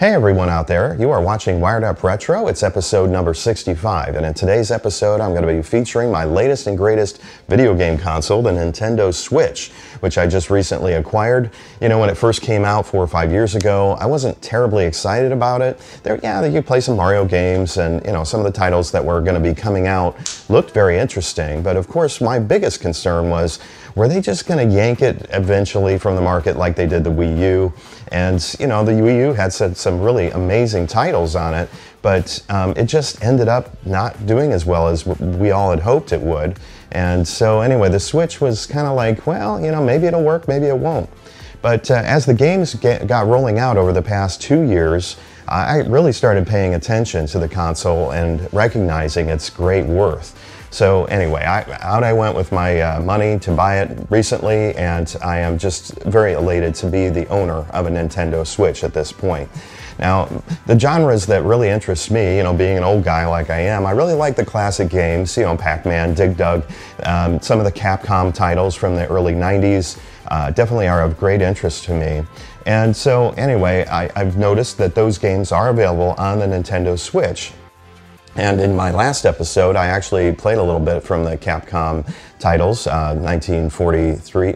Hey everyone out there, you are watching Wired Up Retro. It's episode number 65, and in today's episode, I'm going to be featuring my latest and greatest video game console, the Nintendo Switch, which I just recently acquired. You know, when it first came out four or five years ago, I wasn't terribly excited about it. There, yeah, you could play some Mario games, and you know, some of the titles that were going to be coming out looked very interesting. But of course, my biggest concern was, were they just going to yank it eventually from the market like they did the Wii U? And you know, the Wii U had some some really amazing titles on it, but um, it just ended up not doing as well as we all had hoped it would. And so anyway, the Switch was kind of like, well, you know, maybe it'll work, maybe it won't. But uh, as the games get, got rolling out over the past two years, I really started paying attention to the console and recognizing its great worth. So anyway, I, out I went with my uh, money to buy it recently, and I am just very elated to be the owner of a Nintendo Switch at this point. Now, the genres that really interest me, you know, being an old guy like I am, I really like the classic games, you know, Pac-Man, Dig Dug, um, some of the Capcom titles from the early 90s uh, definitely are of great interest to me. And so anyway, I, I've noticed that those games are available on the Nintendo Switch. And in my last episode, I actually played a little bit from the Capcom titles, uh, 1943.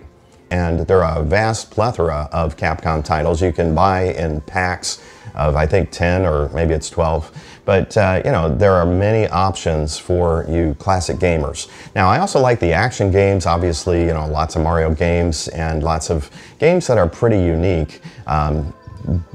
And there are a vast plethora of Capcom titles you can buy in packs of, I think, 10 or maybe it's 12. But, uh, you know, there are many options for you classic gamers. Now, I also like the action games, obviously, you know, lots of Mario games and lots of games that are pretty unique. Um,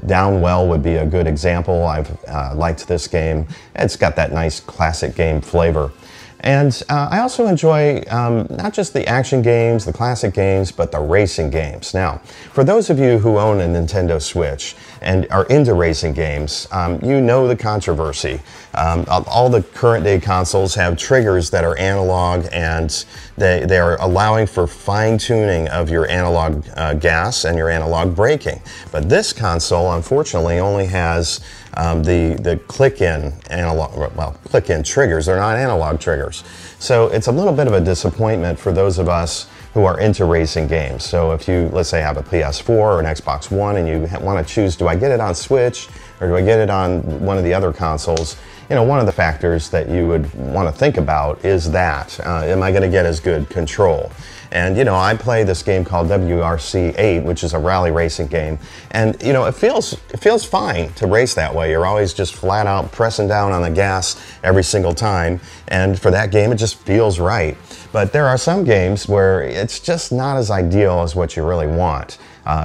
Downwell would be a good example. I've uh, liked this game. It's got that nice classic game flavor. And uh, I also enjoy um, not just the action games, the classic games, but the racing games. Now, for those of you who own a Nintendo Switch and are into racing games, um, you know the controversy. Um, all the current day consoles have triggers that are analog and they, they are allowing for fine tuning of your analog uh, gas and your analog braking. But this console, unfortunately, only has um, the, the click-in analog, well, click-in triggers. They're not analog triggers. So it's a little bit of a disappointment for those of us who are into racing games. So if you, let's say, have a PS4 or an Xbox One and you want to choose, do I get it on Switch or do I get it on one of the other consoles? You know, one of the factors that you would want to think about is that, uh, am I going to get as good control? And you know, I play this game called WRC 8, which is a rally racing game, and you know, it feels it feels fine to race that way. You're always just flat out pressing down on the gas every single time, and for that game, it just feels right. But there are some games where it's just not as ideal as what you really want.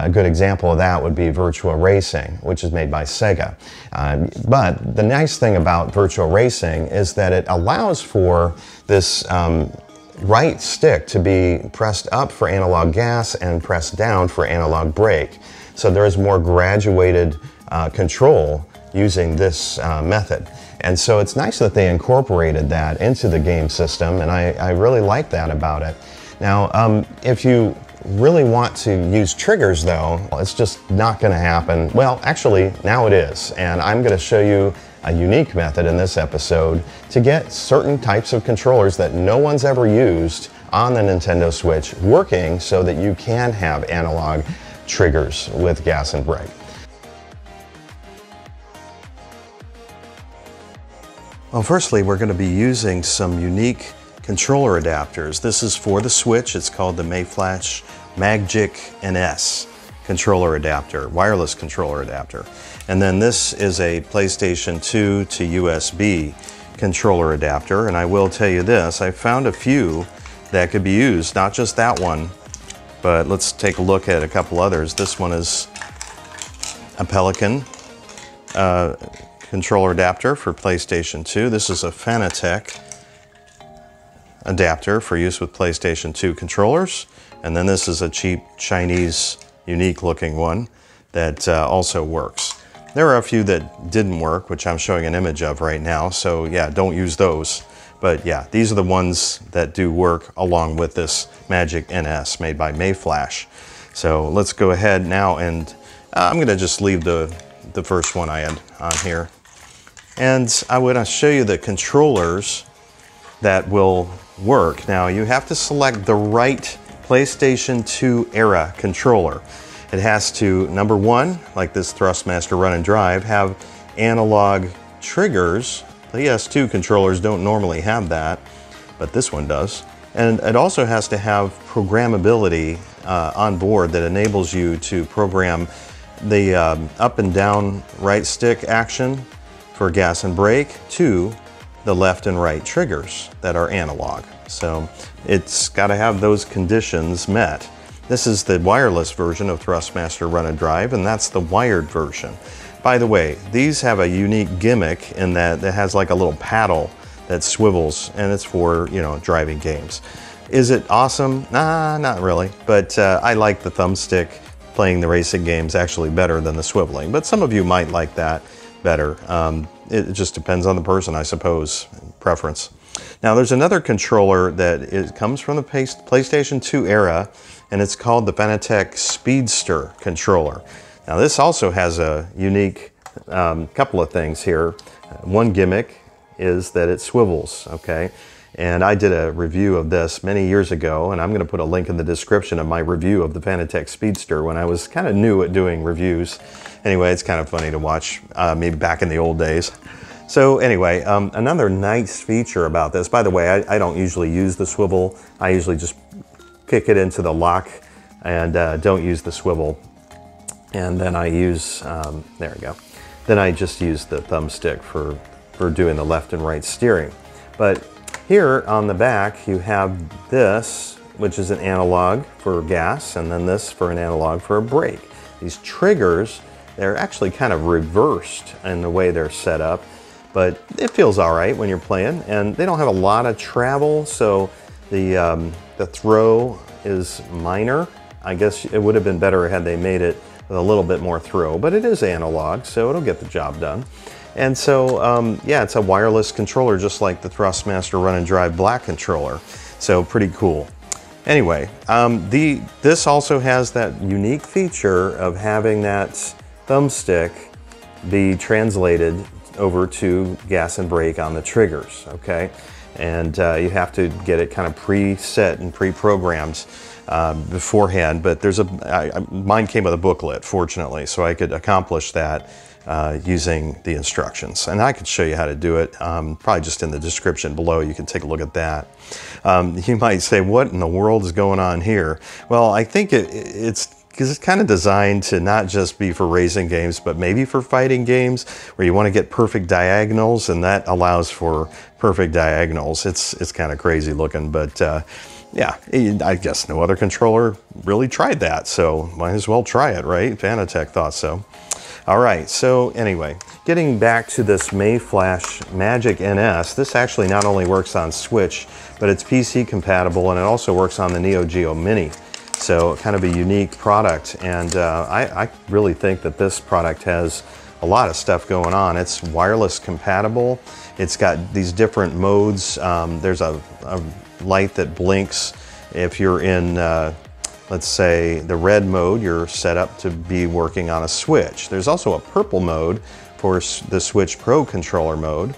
A good example of that would be Virtua Racing, which is made by Sega. Uh, but the nice thing about Virtua Racing is that it allows for this um, right stick to be pressed up for analog gas and pressed down for analog brake. So there is more graduated uh, control using this uh, method. And so it's nice that they incorporated that into the game system, and I, I really like that about it. Now, um, if you really want to use triggers though, it's just not gonna happen. Well, actually, now it is, and I'm gonna show you a unique method in this episode to get certain types of controllers that no one's ever used on the Nintendo Switch working so that you can have analog triggers with gas and brake. Well, firstly, we're going to be using some unique controller adapters. This is for the Switch. It's called the Mayflash Magic NS controller adapter, wireless controller adapter. And then this is a PlayStation 2 to USB controller adapter. And I will tell you this, I found a few that could be used, not just that one, but let's take a look at a couple others. This one is a Pelican uh, controller adapter for PlayStation 2. This is a Fanatec adapter for use with PlayStation 2 controllers. And then this is a cheap Chinese unique looking one that uh, also works. There are a few that didn't work, which I'm showing an image of right now. So yeah, don't use those. But yeah, these are the ones that do work along with this Magic NS made by Mayflash. So let's go ahead now and uh, I'm gonna just leave the, the first one I had on here. And I want to show you the controllers that will work. Now you have to select the right PlayStation 2 era controller. it has to, number one, like this Thrustmaster Run and Drive, have analog triggers. The PS2 controllers don't normally have that, but this one does. And it also has to have programmability uh, on board that enables you to program the um, up and down right stick action for gas and brake to the left and right triggers that are analog. So it's got to have those conditions met. This is the wireless version of Thrustmaster Run and Drive, and that's the wired version. By the way, these have a unique gimmick in that it has like a little paddle that swivels, and it's for, you know, driving games. Is it awesome? Nah, not really, but uh, I like the thumbstick playing the racing games actually better than the swiveling, but some of you might like that better. Um, it just depends on the person, I suppose, preference. Now there's another controller that is, comes from the PlayStation 2 era, and it's called the Fanatec Speedster controller. Now this also has a unique um, couple of things here. One gimmick is that it swivels, okay? And I did a review of this many years ago, and I'm going to put a link in the description of my review of the Fanatec Speedster when I was kind of new at doing reviews. Anyway, it's kind of funny to watch uh, me back in the old days. So anyway, um, another nice feature about this, by the way, I, I, don't usually use the swivel. I usually just kick it into the lock and uh, don't use the swivel. And then I use, um, there we go. Then I just use the thumbstick for, for doing the left and right steering. But here on the back, you have this, which is an analog for gas, and then this for an analog for a brake. These triggers, they're actually kind of reversed in the way they're set up, but it feels all right when you're playing, and they don't have a lot of travel, so the, um, the throw is minor. I guess it would have been better had they made it with a little bit more throw, but it is analog, so it'll get the job done. And so, um, yeah, it's a wireless controller just like the Thrustmaster Run and Drive Black controller. So pretty cool. Anyway, um, the this also has that unique feature of having that thumbstick be translated over to gas and brake on the triggers, okay? And uh, you have to get it kind of preset and pre-programmed uh, beforehand, but there's a, I, mine came with a booklet, fortunately, so I could accomplish that uh, using the instructions. And I could show you how to do it, um, probably just in the description below. You can take a look at that. Um, you might say, what in the world is going on here? Well, I think it, it's because it's kind of designed to not just be for racing games, but maybe for fighting games where you want to get perfect diagonals, and that allows for perfect diagonals. It's it's kind of crazy looking, but uh, yeah, I guess no other controller really tried that, so might as well try it, right? Fanatec thought so. All right, so anyway, getting back to this Mayflash Magic NS, this actually not only works on Switch, but it's PC compatible and it also works on the Neo Geo Mini. So kind of a unique product. And uh, I, I really think that this product has a lot of stuff going on. It's wireless compatible. It's got these different modes. Um, there's a, a, light that blinks if you're in uh, let's say the red mode, you're set up to be working on a switch. There's also a purple mode for the Switch Pro controller mode.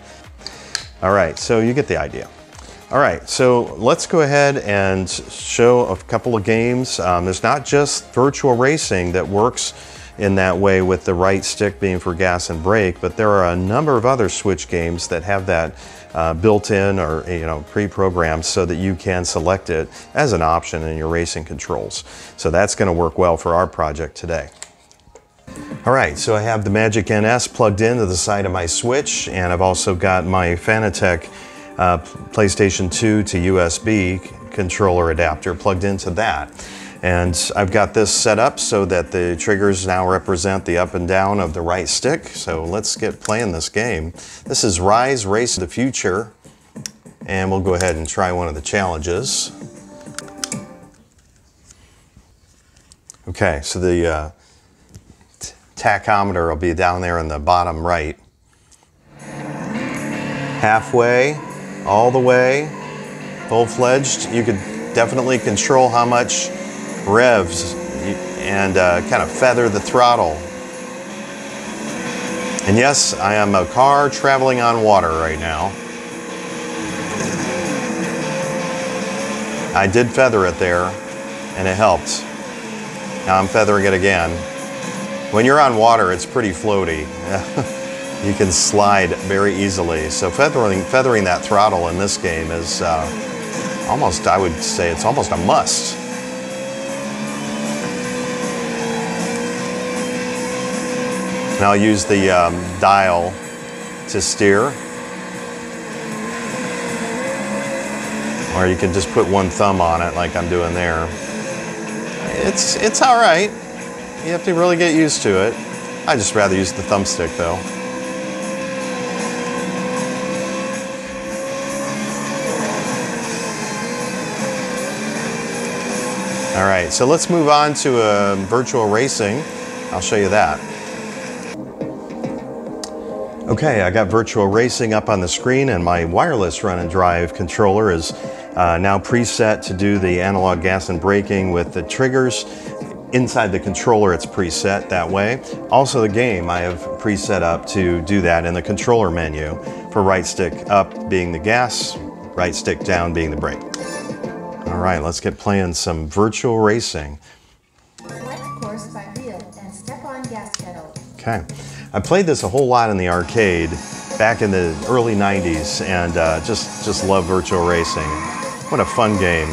All right, so you get the idea. All right, so let's go ahead and show a couple of games. Um, there's not just Virtua Racing that works in that way with the right stick being for gas and brake, but there are a number of other Switch games that have that uh, built in or you know pre-programmed so that you can select it as an option in your racing controls. So that's going to work well for our project today. All right, so I have the Magic NS plugged into the side of my Switch, and I've also got my Fanatec uh, PlayStation 2 to USB controller adapter plugged into that. And I've got this set up so that the triggers now represent the up and down of the right stick. So let's get playing this game. This is Rise Race the Future. And we'll go ahead and try one of the challenges. Okay, so the uh, tachometer will be down there in the bottom right. Halfway, all the way, full-fledged. You could definitely control how much revs and uh, kind of feather the throttle. And yes, I am a car traveling on water right now. I did feather it there and it helped. Now I'm feathering it again. When you're on water, it's pretty floaty. you can slide very easily. So feathering, feathering that throttle in this game is uh, almost, I would say, it's almost a must. Now I'll use the um, dial to steer. Or you can just put one thumb on it like I'm doing there. It's, it's all right. You have to really get used to it. I just rather use the thumbstick though. All right, so let's move on to uh, Virtua Racing. I'll show you that. Okay, I got Virtua Racing up on the screen and my wireless run and drive controller is uh, now preset to do the analog gas and braking with the triggers. Inside the controller, it's preset that way. Also the game, I have preset up to do that in the controller menu for right stick up being the gas, right stick down being the brake. All right, let's get playing some Virtua Racing. Select course by wheel and step on gas pedal. Okay. I played this a whole lot in the arcade back in the early 90s and uh, just, just love Virtua Racing. What a fun game.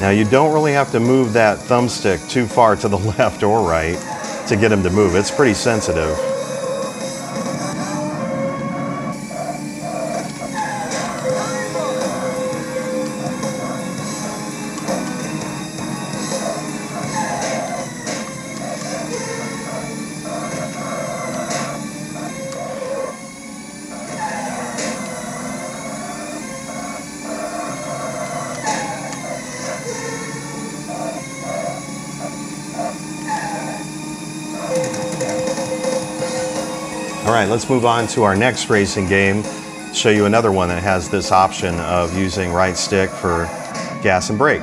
Now you don't really have to move that thumbstick too far to the left or right to get him to move. It's pretty sensitive. Right, let's move on to our next racing game. Show you another one that has this option of using right stick for gas and brake.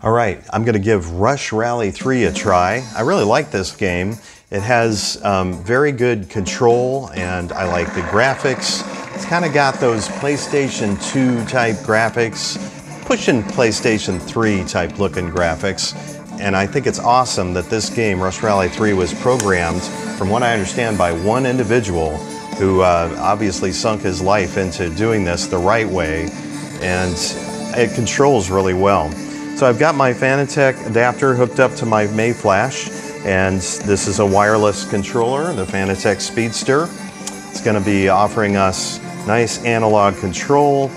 All right, I'm going to give Rush Rally 3 a try. I really like this game. It has um, very good control and I like the graphics. It's kind of got those PlayStation 2 type graphics, pushing PlayStation 3 type looking graphics. And I think it's awesome that this game, Rush Rally 3, was programmed, from what I understand, by one individual who uh, obviously sunk his life into doing this the right way. And it controls really well. So I've got my Fanatec adapter hooked up to my Mayflash, and this is a wireless controller, the Fanatec Speedster. It's going to be offering us nice analog control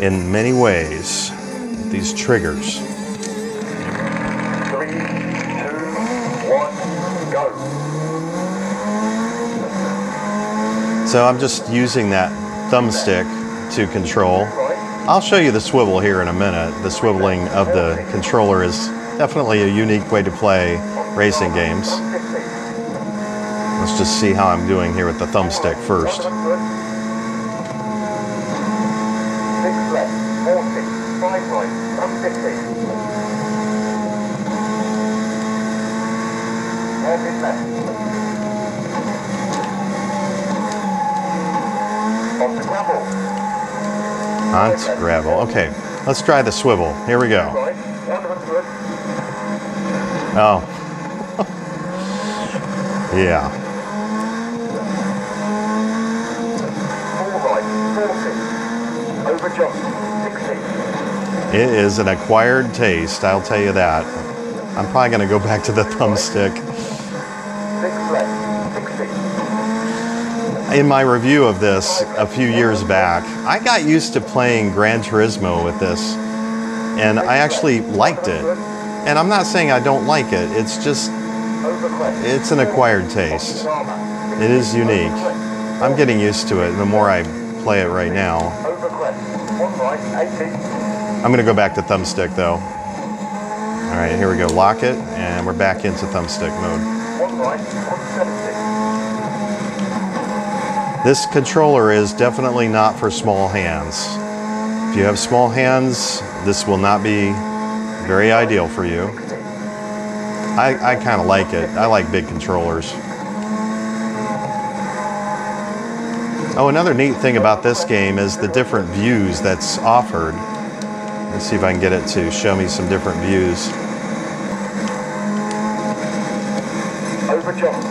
in many ways. These triggers. Three, two, one, go. So I'm just using that thumbstick to control. I'll show you the swivel here in a minute. The swiveling of the controller is definitely a unique way to play racing games. Let's just see how I'm doing here with the thumbstick first. Six left, four six, five right, one fifty. Hairpin left. Gravel. On gravel. Okay, let's try the swivel. Here we go. Right, one hundred. Oh. yeah. Four forty. Over jump, sixty. It is an acquired taste, I'll tell you that. I'm probably going to go back to the thumbstick. In my review of this a few years back, I got used to playing Gran Turismo with this, and I actually liked it. And I'm not saying I don't like it, it's just, it's an acquired taste. It is unique. I'm getting used to it the more I play it right now. I'm to go back to thumbstick though. All right, here we go. Lock it, and we're back into thumbstick mode. One right, one seventy. This controller is definitely not for small hands. If you have small hands, this will not be very ideal for you. I, I kind of like it. I like big controllers. Oh, another neat thing about this game is the different views that's offered. Let's see if I can get it to show me some different views. Over jump.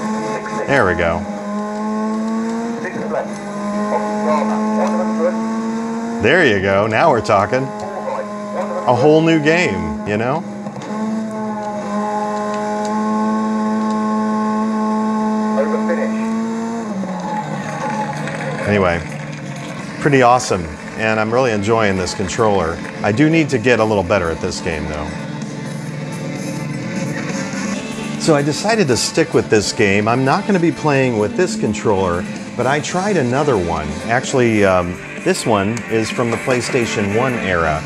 60. There we go. Six left. Off Starman. 100. There you go. Now we're talking. Four right. 100. A whole new game, you know? Anyway, pretty awesome. And I'm really enjoying this controller. I do need to get a little better at this game though. So I decided to stick with this game. I'm not going to be playing with this controller, but I tried another one. Actually, um, this one is from the PlayStation 1 era.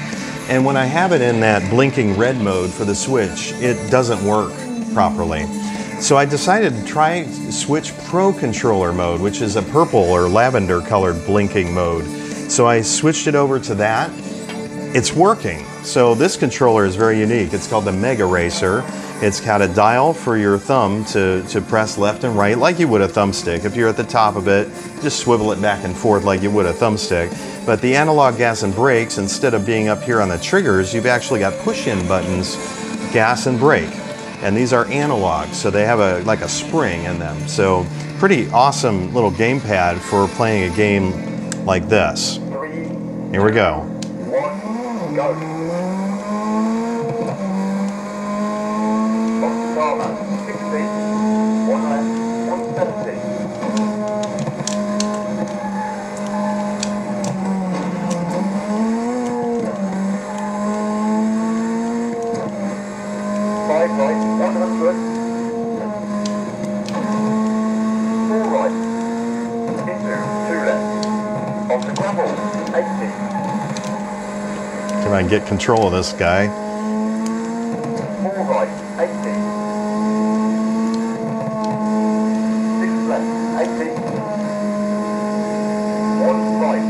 And when I have it in that blinking red mode for the Switch, it doesn't work properly. So I decided to try Switch Pro Controller mode, which is a purple or lavender colored blinking mode. So I switched it over to that. It's working. So this controller is very unique. It's called the Mega Racer. It's got a dial for your thumb to, to press left and right like you would a thumbstick. If you're at the top of it, just swivel it back and forth like you would a thumbstick. But the analog gas and brakes, instead of being up here on the triggers, you've actually got push-in buttons, gas and brake. And these are analog, so they have a like a spring in them. So pretty awesome little gamepad for playing a game like this. Here we go. One. Go. Off Starman. 60. One left. 170. Five right, 100. Four right. Into two left. Off the gravel, 80. Can I get control of this guy? Four right, 80. Six left, 80. One right,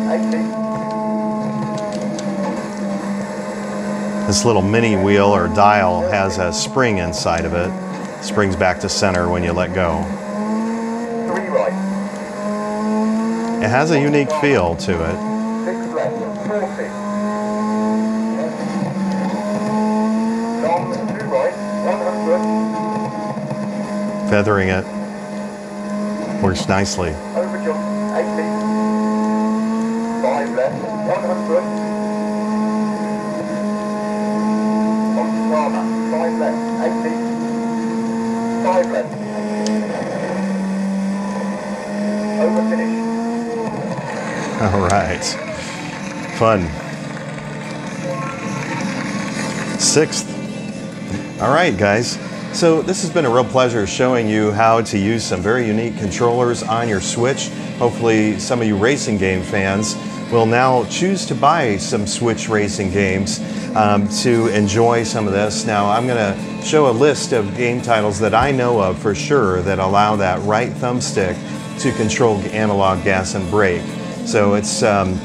80. This little mini wheel or dial has a spring inside of it. Springs back to center when you let go. It has a unique feel to it. six left, 40. Long, two right, 100. Feathering it works nicely. Over jump, 80. Five left, 100. On five left, 80. Five left. Over finish. All right. Fun. Sixth. All right, guys. So this has been a real pleasure showing you how to use some very unique controllers on your Switch. Hopefully some of you racing game fans will now choose to buy some Switch racing games um, to enjoy some of this. Now I'm going to show a list of game titles that I know of for sure that allow that right thumbstick to control analog gas and brake. So it's um,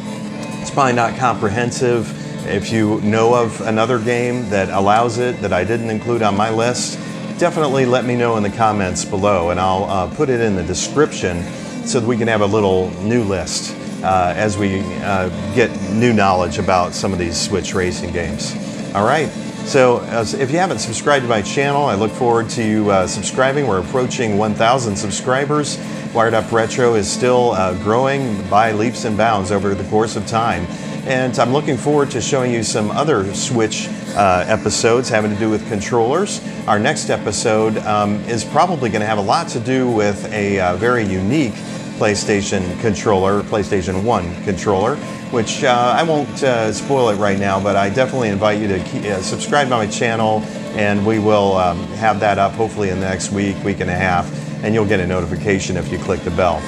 it's probably not comprehensive. If you know of another game that allows it that I didn't include on my list, definitely let me know in the comments below and I'll uh, put it in the description so that we can have a little new list uh, as we uh, get new knowledge about some of these Switch racing games. All right. So, if you haven't subscribed to my channel, I look forward to you uh, subscribing. We're approaching 1,000 subscribers. Wired Up Retro is still uh, growing by leaps and bounds over the course of time. And I'm looking forward to showing you some other Switch uh, episodes having to do with controllers. Our next episode um, is probably going to have a lot to do with a uh, very unique PlayStation controller, PlayStation 1 controller, which uh, I won't uh, spoil it right now, but I definitely invite you to keep, uh, subscribe to my channel and we will um, have that up hopefully in the next week, week and a half, and you'll get a notification if you click the bell.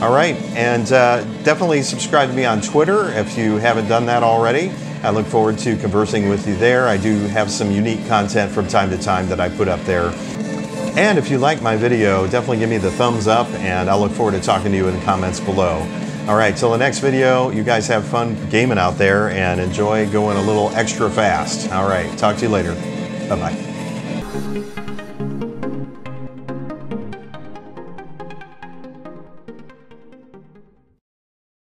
All right, and uh, definitely subscribe to me on Twitter if you haven't done that already. I look forward to conversing with you there. I do have some unique content from time to time that I put up there. And if you like my video, definitely give me the thumbs up, and I'll look forward to talking to you in the comments below. All right, till the next video, you guys have fun gaming out there and enjoy going a little extra fast. All right, talk to you later. Bye bye.